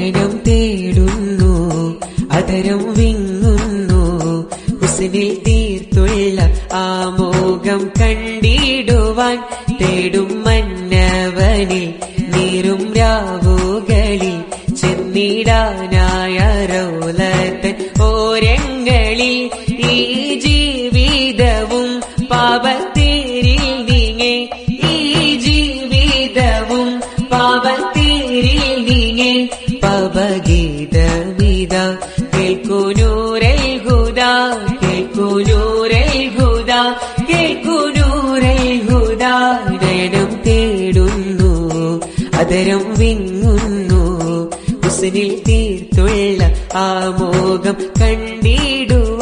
നേരം തേടുന്നു അതരം വിങ്ങുന്നു. ഹുസനിൽ തീർത്തുള്ള ആമോകം കണ്ടിടുവാൻ തേടും മന്നവനിൽ നീരും രാവുകളിൽ ചെന്നിടാനായ റൗലത്തൻ ഓരങ്ങളിൽ ഈ ജീവിതവും പാപത്തേരിൽ നീങ്ങെ പവഗീതമിത കേൾക്കുനൂരൽ ഹുദ കേൾക്കുനൂരൽ ഹുദ. കേൾക്കുനൂരൽ തേടുന്നു അതരം വിങ്ങുന്നു. ഹുസനിൽ തീർത്തുള്ള ആമോകം കണ്ടിടുവാൻ